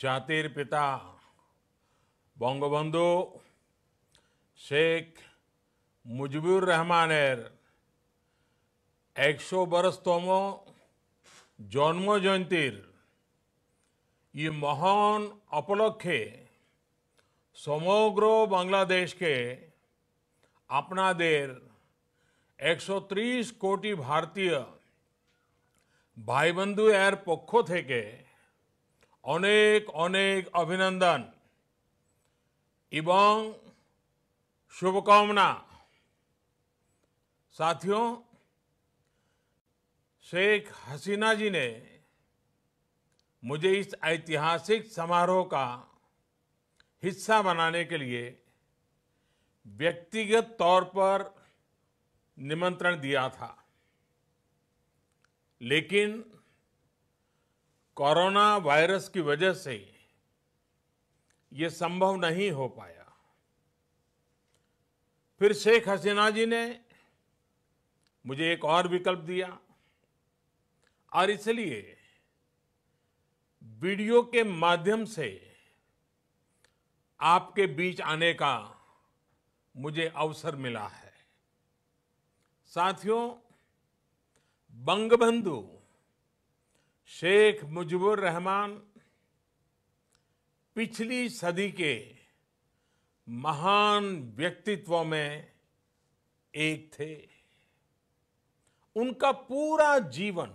জাতির পিতা বঙ্গবন্ধু শেখ মুজিবুর রহমানের একশো বরসতম জন্ম জয়ন্তীর এই মহান উপলক্ষে সমগ্র বাংলাদেশকে আপনাদের একশো ত্রিশ কোটি ভারতীয় ভাইবন্ধু এর পক্ষ থেকে अनेक अनेक अभिनंदन। एवं शुभकामना। साथियों, शेख हसीना जी ने मुझे इस ऐतिहासिक समारोह का हिस्सा बनाने के लिए व्यक्तिगत तौर पर निमंत्रण दिया था। लेकिन कोरोना वायरस की वजह से ये संभव नहीं हो पाया। फिर शेख हसीना जी ने मुझे एक और विकल्प दिया और इसलिए वीडियो के माध्यम से आपके बीच आने का मुझे अवसर मिला है। साथियों, बंगबंधु शेख मुजीबुर रहमान, पिछली सदी के महान व्यक्तित्वों में एक थे। उनका पूरा जीवन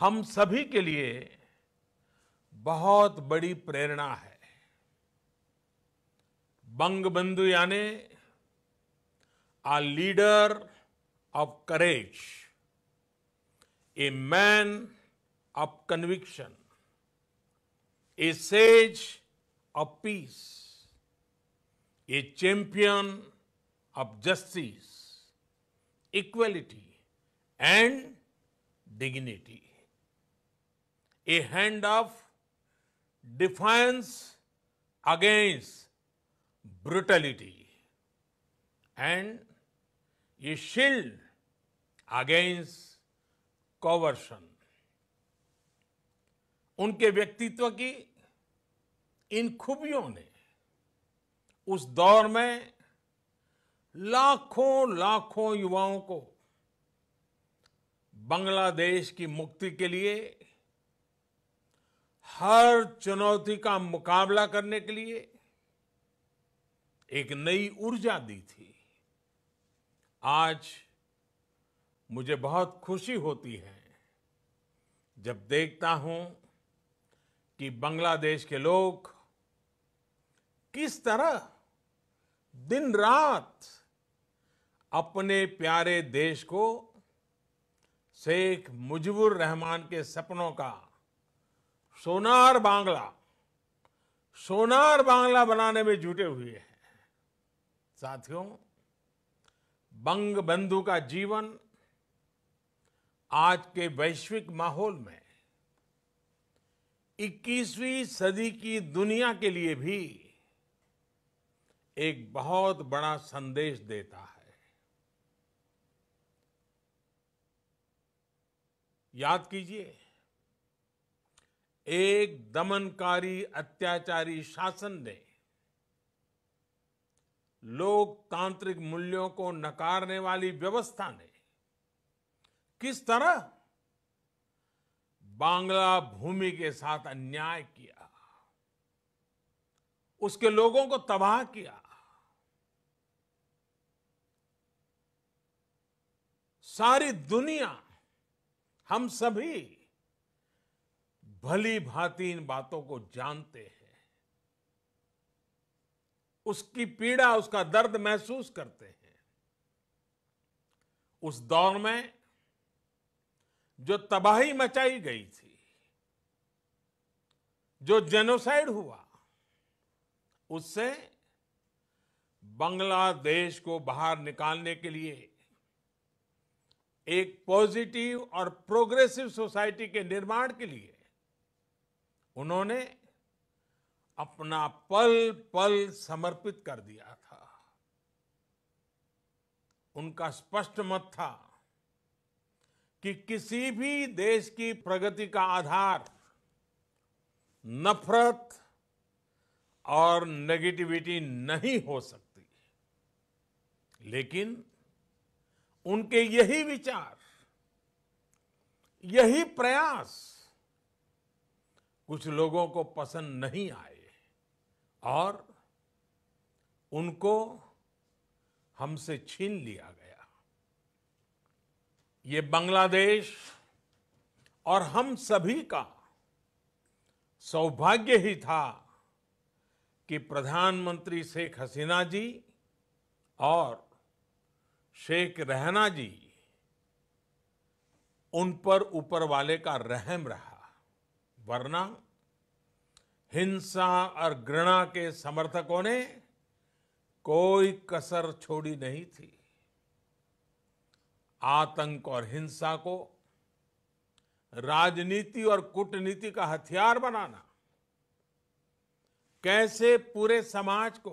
हम सभी के लिए बहुत बड़ी प्रेरणा है। बंगबंधु यानी a leader of courage. a man of conviction, a sage of peace, a champion of justice, equality, and dignity, a hand of defiance against brutality, and a shield against coercion. उनके व्यक्तित्व की इन खूबियों ने उस दौर में लाखों लाखों युवाओं को बांग्लादेश की मुक्ति के लिए, हर चुनौती का मुकाबला करने के लिए एक नई ऊर्जा दी थी आज मुझे बहुत खुशी होती है जब देखता हूँ कि बांग्लादेश के लोग किस तरह दिन रात अपने प्यारे देश को शेख मुजीबुर रहमान के सपनों का सोनार बांग्ला सोनार बांग्ला बनाने में जुटे हुए हैं। साथियों बंग बंधु का जीवन आज के वैश्विक माहौल में 21वीं सदी की दुनिया के लिए भी एक बहुत बड़ा संदेश देता है। याद कीजिए, एक दमनकारी अत्याचारी शासन ने लोकतांत्रिक मूल्यों को नकारने वाली व्यवस्था ने किस तरह? बांग्ला भूमि के साथ अन्याय किया। उसके लोगों को तबाह किया। सारी दुनिया, हम सभी भली भांति इन बातों को जानते हैं। उसकी पीड़ा, उसका दर्द महसूस करते हैं। उस दौर में जो तबाही मचाई गई थी, जो जेनोसाइड हुआ, उससे बांग्लादेश को बाहर निकालने के लिए एक पॉजिटिव और प्रोग्रेसिव सोसाइटी के निर्माण के लिए उन्होंने अपना पल पल समर्पित कर दिया था। उनका स्पष्ट मत था कि किसी भी देश की प्रगति का आधार नफरत और नेगेटिविटी नहीं हो सकती। लेकिन उनके यही विचार, यही प्रयास कुछ लोगों को पसंद नहीं आए और उनको हमसे छीन लिया गया। ये बांग्लादेश और हम सभी का सौभाग्य ही था कि प्रधानमंत्री शेख हसीना जी और शेख रहना जी उन पर ऊपर वाले का रहम रहा। वरना हिंसा और घृणा के समर्थकों ने कोई कसर छोड़ी नहीं थी। आतंक और हिंसा को, राजनीति और कूटनीति का हथियार बनाना, कैसे पूरे समाज को,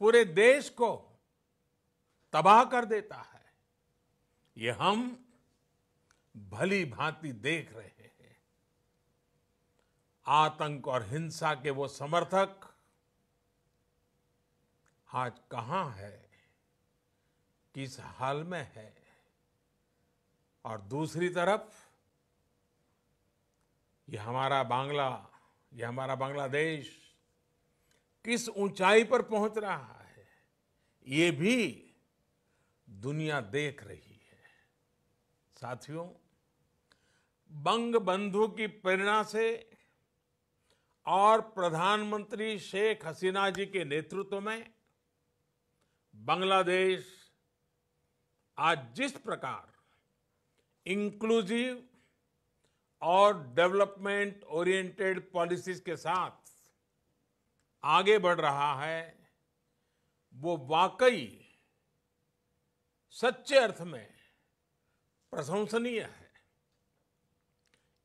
पूरे देश को तबाह कर देता है, ये हम भली भांति देख रहे हैं। आतंक और हिंसा के वो समर्थक आज कहाँ है? किस हाल में है? और दूसरी तरफ़, ये हमारा बांग्ला, ये हमारा बांग्लादेश किस ऊंचाई पर पहुँच रहा है? ये भी दुनिया देख रही है। साथियों बंग बंधु की प्रेरणा से और प्रधानमंत्री शेख हसीना जी के नेतृत्व में बांग्लादेश आज जिस प्रकार इंक्लूसिव और डेवलपमेंट ओरिएंटेड पॉलिसीज़ के साथ आगे बढ़ रहा है, वो वाकई सच्चे अर्थ में प्रशंसनीय है।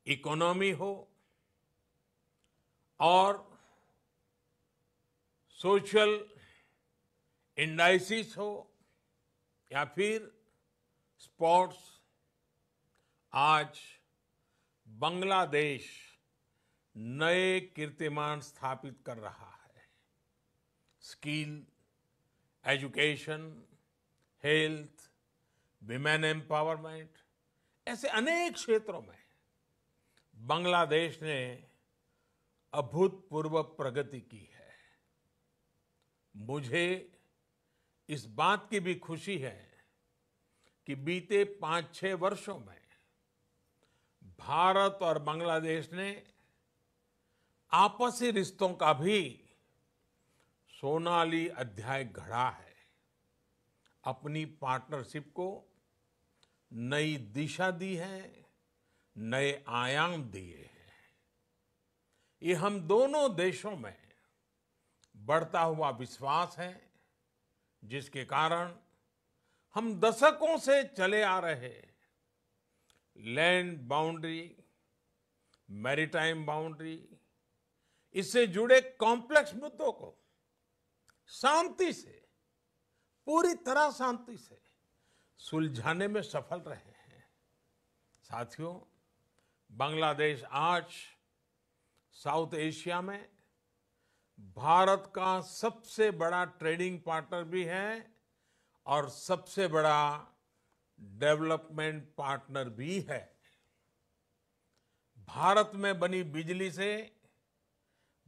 इकोनॉमी हो और सोशल इंडाइसिस हो या फिर स्पोर्ट्स, आज बांग्लादेश नए कीर्तिमान स्थापित कर रहा है। Skill, education, health, women empowerment, ऐसे अनेक क्षेत्रों में बांग्लादेश ने अभूतपूर्व प्रगति की है। मुझे इस बात की भी खुशी है कि बीते पाँच छह वर्षों में भारत और बांग्लादेश ने आपसी रिश्तों का भी सोनाली अध्याय घड़ा है। अपनी पार्टनरशिप को नई दिशा दी है, नए आयाम दिए हैं। ये हम दोनों देशों में बढ़ता हुआ विश्वास है, जिसके कारण हम दशकों से चले आ रहे लैंड बाउंड्री, मैरीटाइम बाउंड्री, इससे जुड़े कॉम्प्लेक्स मुद्दों को शांति से, पूरी तरह शांति से सुलझाने में सफल रहे हैं। साथियों, बांग्लादेश आज साउथ एशिया में भारत का सबसे बड़ा ट्रेडिंग पार्टनर भी है। और सबसे बड़ा डेवलपमेंट पार्टनर भी है। भारत में बनी बिजली से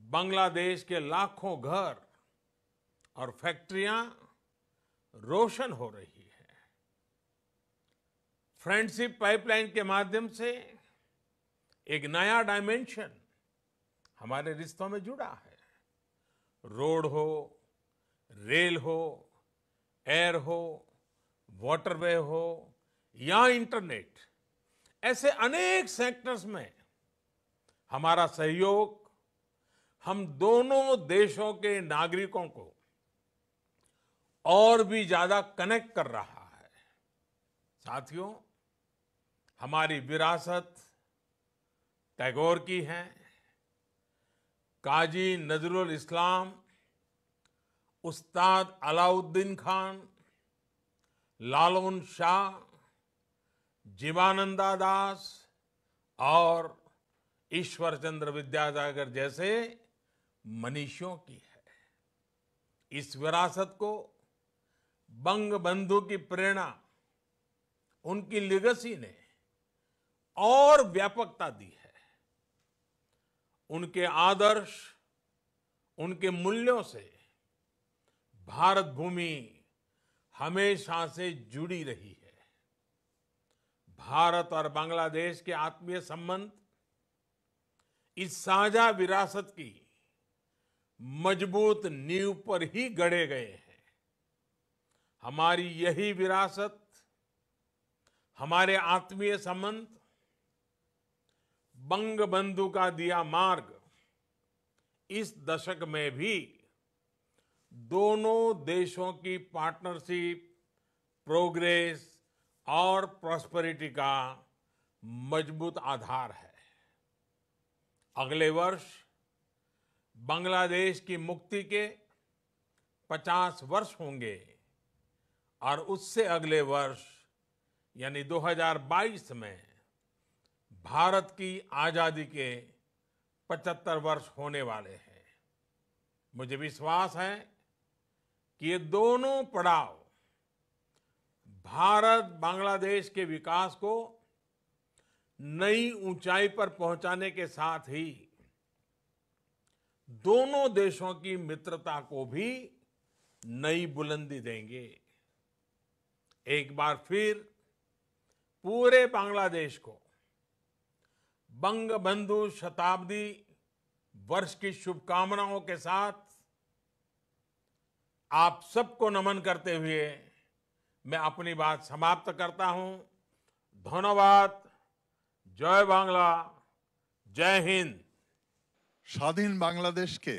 बांग्लादेश के लाखों घर और फैक्ट्रियाँ रोशन हो रही है। फ्रेंडशिप पाइपलाइन के माध्यम से एक नया डायमेंशन हमारे रिश्तों में जुड़ा है। रोड हो, रेल हो एयर हो वाटरवे हो या इंटरनेट ऐसे अनेक सेक्टर्स में हमारा सहयोग, हम दोनों देशों के नागरिकों को और भी ज़्यादा कनेक्ट कर रहा है। साथियों, हमारी विरासत टैगोर की है, काजी नजरुल इस्लाम उस्ताद अलाउद्दीन खान लालून शाह, जीवानंदा दास और ईश्वर चंद्र विद्यासागर जैसे मनीषियों की है। इस विरासत को बंग बंधु की प्रेरणा, उनकी लिगसी ने और व्यापकता दी है। उनके आदर्श, उनके मूल्यों से भारत भूमि हमेशा से जुड़ी रही है। भारत और बांग्लादेश के आत्मीय संबंध, इस साझा विरासत की मज़बूत नींव पर ही गढ़े गए हैं। हमारी यही विरासत, हमारे आत्मीय संबंध बंग बंधु का दिया मार्ग इस दशक में भी दोनों देशों की पार्टनरशिप प्रोग्रेस और प्रॉस्पेरिटी का मज़बूत आधार है। अगले वर्ष बांग्लादेश की मुक्ति के 50 वर्ष होंगे और उससे अगले वर्ष, यानी 2022 में, भारत की आज़ादी के 75 वर्ष होने वाले हैं। मुझे विश्वास है कि ये दोनों पड़ाव भारत बांग्लादेश के विकास को नई ऊंचाई पर पहुँचाने के साथ ही दोनों देशों की मित्रता को भी नई बुलंदी देंगे। एक बार फिर पूरे बांग्लादेश को बंग बंधु शताब्दी वर्ष की शुभकामनाओं के साथ आप सबको नमन करते हुए मैं अपनी बात समाप्त करता हूं धन्यवाद জয় বাংলা জয় হিন্দ স্বাধীন বাংলাদেশকে